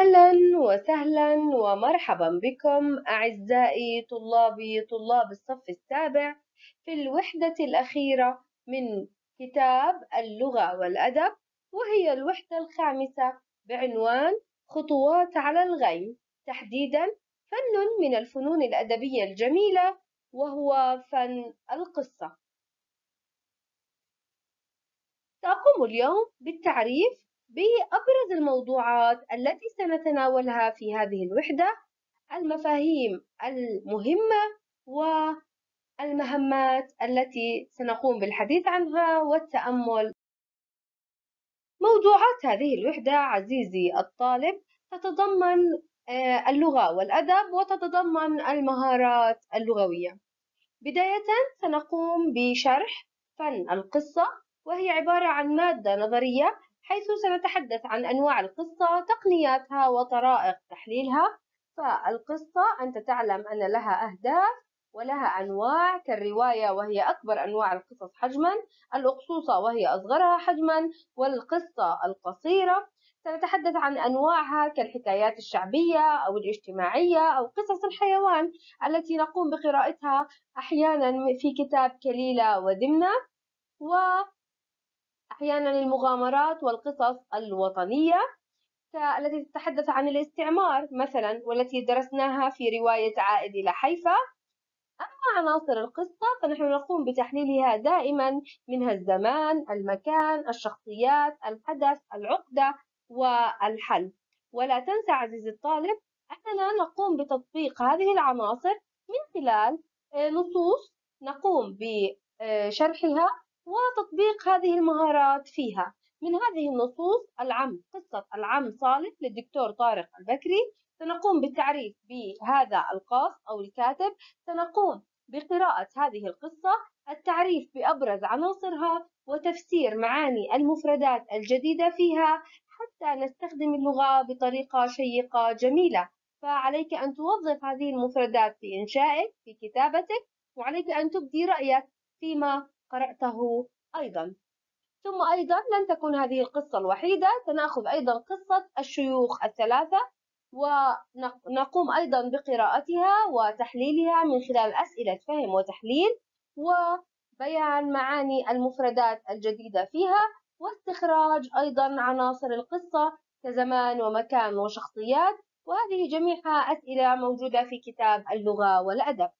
أهلا وسهلا ومرحبا بكم أعزائي طلابي طلاب الصف السابع في الوحدة الأخيرة من كتاب اللغة والأدب وهي الوحدة الخامسة بعنوان خطوات على الغيم تحديدا فن من الفنون الأدبية الجميلة وهو فن القصة. سأقوم اليوم بالتعريف بأبرز الموضوعات التي سنتناولها في هذه الوحدة المفاهيم المهمة والمهمات التي سنقوم بالحديث عنها والتأمل. موضوعات هذه الوحدة عزيزي الطالب تتضمن آه، اللغة والأدب وتتضمن المهارات اللغوية. بداية سنقوم بشرح فن القصة وهي عبارة عن مادة نظرية حيث سنتحدث عن أنواع القصة تقنياتها وطرائق تحليلها. فالقصة أنت تعلم أن لها أهداف ولها أنواع كالرواية وهي أكبر أنواع القصص حجما الأقصوصة وهي أصغرها حجما والقصة القصيرة. سنتحدث عن أنواعها كالحكايات الشعبية أو الاجتماعية أو قصص الحيوان التي نقوم بقراءتها أحيانا في كتاب كليلة ودمنة. و أحيانا المغامرات والقصص الوطنية التي تتحدث عن الاستعمار مثلا والتي درسناها في رواية عائد إلى حيفا. أما عناصر القصة فنحن نقوم بتحليلها دائما منها الزمان، المكان، الشخصيات، الحدث، العقدة والحل. ولا تنسى عزيزي الطالب أننا نقوم بتطبيق هذه العناصر من خلال آه، نصوص نقوم بشرحها وتطبيق هذه المهارات فيها. من هذه النصوص العم قصة العم صالح للدكتور طارق البكري. سنقوم بالتعريف بهذا القاص أو الكاتب. سنقوم بقراءة هذه القصة التعريف بأبرز عناصرها وتفسير معاني المفردات الجديدة فيها حتى نستخدم اللغة بطريقة شيقة جميلة. فعليك أن توظف هذه المفردات في إنشائك في كتابتك وعليك أن تبدي رأيك فيما قرأته أيضا. ثم أيضا لن تكون هذه القصة الوحيدة سنأخذ أيضا قصة الشيوخ الثلاثة ونقوم أيضا بقراءتها وتحليلها من خلال أسئلة فهم وتحليل وبيان معاني المفردات الجديدة فيها واستخراج أيضا عناصر القصة كزمان ومكان وشخصيات وهذه جميعها أسئلة موجودة في كتاب اللغة والأدب.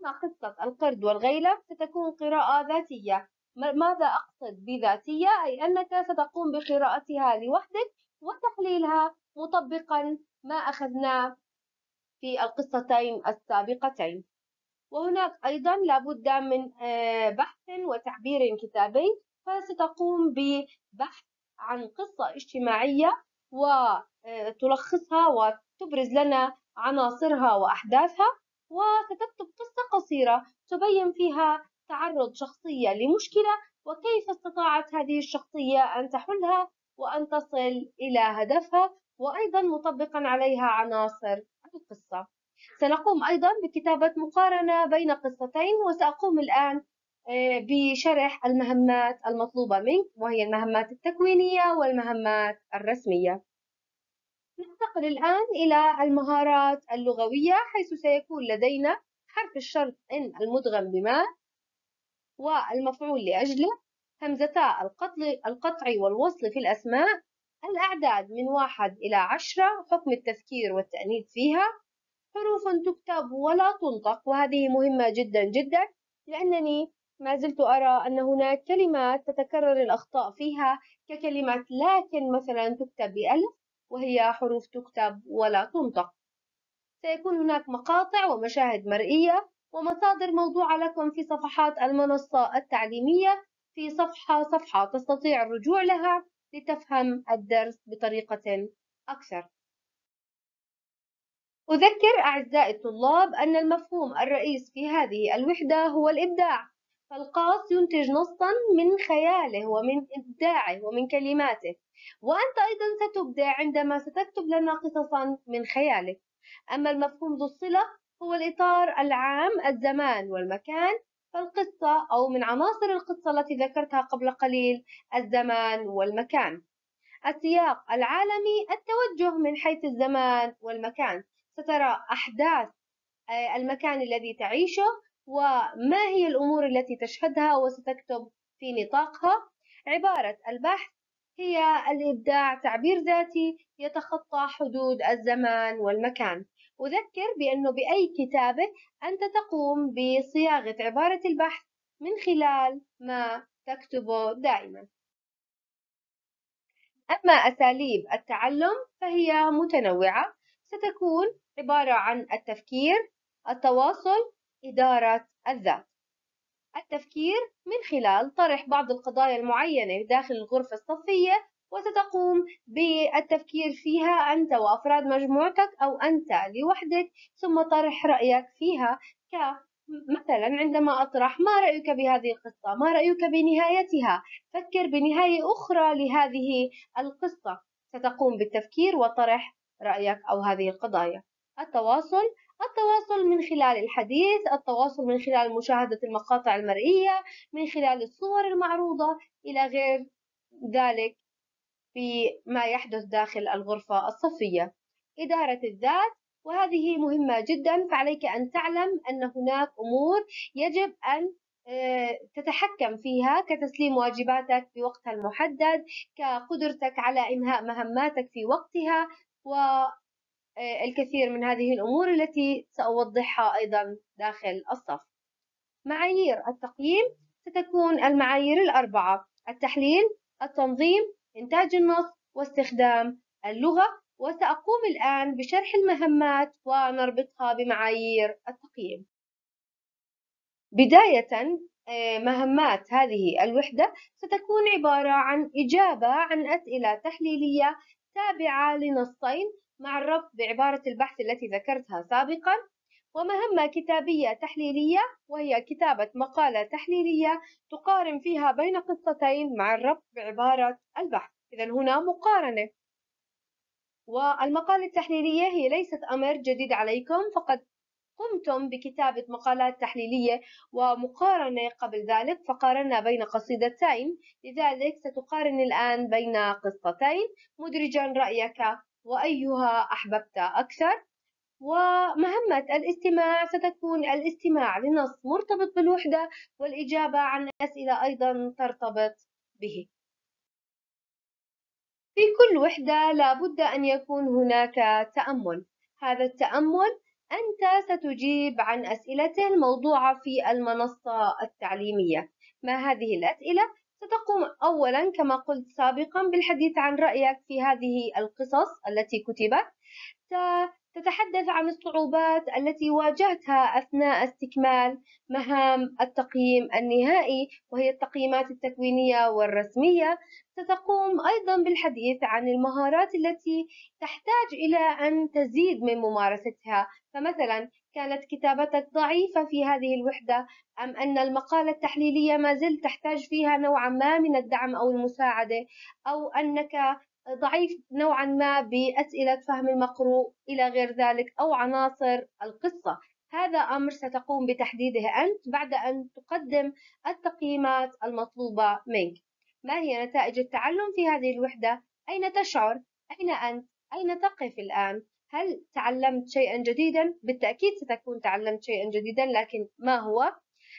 أما قصة القرد والغيلة ستكون قراءة ذاتية. ماذا أقصد بذاتية؟ أي أنك ستقوم بقراءتها لوحدك وتحليلها مطبقا ما أخذناه في القصتين السابقتين. وهناك أيضا لابد من آه، بحث وتعبير كتابي فستقوم ببحث عن قصة اجتماعية وتلخصها وتبرز لنا عناصرها وأحداثها. وستكتب قصة قصيرة تبين فيها تعرض شخصية لمشكلة وكيف استطاعت هذه الشخصية أن تحلها وأن تصل إلى هدفها وأيضا مطبقا عليها عناصر القصة. سنقوم أيضا بكتابة مقارنة بين قصتين وسأقوم الآن آه، بشرح المهمات المطلوبة منك وهي المهمات التكوينية والمهمات الرسمية. ننتقل الآن إلى المهارات اللغوية حيث سيكون لدينا حرف الشرط إن المدغم بما والمفعول لأجله همزتا القطع والوصل في الأسماء الأعداد من واحد إلى عشرة حكم التذكير والتأنيث فيها. حروف تكتب ولا تنطق وهذه مهمة جدا جدا لأنني ما زلت أرى أن هناك كلمات تتكرر الأخطاء فيها ككلمة لكن مثلا تكتب بألف وهي حروف تكتب ولا تنطق. سيكون هناك مقاطع ومشاهد مرئية ومصادر موضوعة لكم في صفحات المنصة التعليمية في صفحة صفحة تستطيع الرجوع لها لتفهم الدرس بطريقة أكثر. أذكر أعزائي الطلاب أن المفهوم الرئيس في هذه الوحدة هو الإبداع. فالقاص ينتج نصا من خياله ومن إبداعه ومن كلماته وأنت أيضا ستبدع عندما ستكتب لنا قصصا من خيالك. أما المفهوم ذو الصلة هو الإطار العام الزمان والمكان فالقصة أو من عناصر القصة التي ذكرتها قبل قليل الزمان والمكان. السياق العالمي التوجه من حيث الزمان والمكان. سترى أحداث آه، المكان الذي تعيشه وما هي الأمور التي تشهدها وستكتب في نطاقها؟ عبارة البحث هي الإبداع تعبير ذاتي يتخطى حدود الزمان والمكان. أذكر بأنه بأي كتابة أنت تقوم بصياغة عبارة البحث من خلال ما تكتبه دائما. أما أساليب التعلم فهي متنوعة. ستكون عبارة عن التفكير التواصل إدارة الذات. التفكير من خلال طرح بعض القضايا المعينة داخل الغرفة الصفية وستقوم بالتفكير فيها أنت وأفراد مجموعتك أو أنت لوحدك ثم طرح رأيك فيها مثلا عندما أطرح ما رأيك بهذه القصة ما رأيك بنهايتها؟ فكر بنهاية أخرى لهذه القصة. ستقوم بالتفكير وطرح رأيك أو هذه القضايا. التواصل التواصل من خلال الحديث التواصل من خلال مشاهدة المقاطع المرئية من خلال الصور المعروضة إلى غير ذلك بما يحدث داخل الغرفة الصفية. إدارة الذات وهذه مهمة جدا فعليك أن تعلم أن هناك أمور يجب أن آه، تتحكم فيها كتسليم واجباتك في وقتها المحدد كقدرتك على إنهاء مهماتك في وقتها والكثير آه، من هذه الأمور التي سأوضحها أيضا داخل الصف. معايير التقييم ستكون المعايير الأربعة التحليل التنظيم إنتاج النص واستخدام اللغة. وسأقوم الآن بشرح المهمات ونربطها بمعايير التقييم. بداية آه، مهمات هذه الوحدة ستكون عبارة عن إجابة عن أسئلة تحليلية تابعة لنصين مع الربط بعبارة البحث التي ذكرتها سابقا ومهمة كتابية تحليلية وهي كتابة مقالة تحليلية تقارن فيها بين قصتين مع الربط بعبارة البحث. إذا هنا مقارنة. والمقالة التحليلية هي ليست أمر جديد عليكم فقد قمتم بكتابة مقالات تحليلية ومقارنة قبل ذلك فقارنا بين قصيدتين لذلك ستقارن الآن بين قصتين. مدرجا رأيك وأيها أحببت أكثر ومهمة الاستماع ستكون الاستماع لنص مرتبط بالوحدة والإجابة عن أسئلة أيضا ترتبط به. في كل وحدة لابد أن يكون هناك تأمل. هذا التأمل أنت ستجيب عن أسئلة موضوعة في المنصة التعليمية. ما هذه الأسئلة؟ ستقوم أولا كما قلت سابقا بالحديث عن رأيك في هذه القصص التي كتبت. تتحدث عن الصعوبات التي واجهتها أثناء استكمال مهام التقييم النهائي وهي التقييمات التكوينية والرسمية. ستقوم أيضا بالحديث عن المهارات التي تحتاج إلى أن تزيد من ممارستها. فمثلا كانت كتابتك ضعيفة في هذه الوحدة أم أن المقالة التحليلية ما زلت تحتاج فيها نوعا ما من الدعم أو المساعدة أو أنك ضعيف نوعا ما بأسئلة فهم المقروء إلى غير ذلك أو عناصر القصة هذا أمر ستقوم بتحديده أنت بعد أن تقدم التقييمات المطلوبة منك ما هي نتائج التعلم في هذه الوحدة؟ أين تشعر؟ أين أنت؟ أين تقف الآن؟ هل تعلمت شيئا جديدا؟ بالتأكيد ستكون تعلمت شيئا جديدا لكن ما هو؟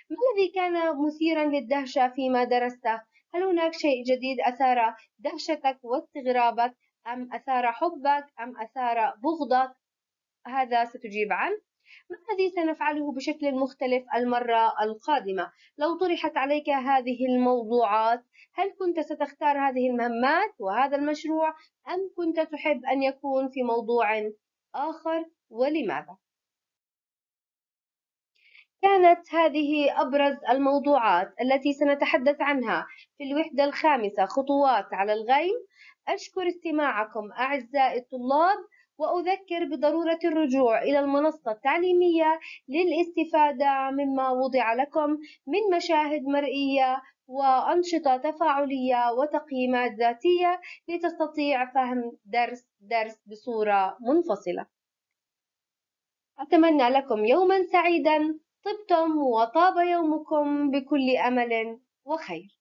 ما الذي كان مثيرا للدهشة فيما درسته؟ هل هناك شيء جديد أثار دهشتك واستغرابك أم أثار حبك أم أثار بغضك هذا ستجيب عنه ما الذي سنفعله بشكل مختلف المرة القادمة لو طرحت عليك هذه الموضوعات هل كنت ستختار هذه المهمات وهذا المشروع أم كنت تحب أن يكون في موضوع آخر ولماذا؟ كانت هذه أبرز الموضوعات التي سنتحدث عنها في الوحدة الخامسة خطوات على الغيم أشكر استماعكم أعزائي الطلاب وأذكر بضرورة الرجوع إلى المنصة التعليمية للاستفادة مما وضع لكم من مشاهد مرئية وأنشطة تفاعلية وتقييمات ذاتية لتستطيع فهم درس درس بصورة منفصلة. أتمنى لكم يوما سعيدا. طبتم وطاب يومكم بكل أمل وخير.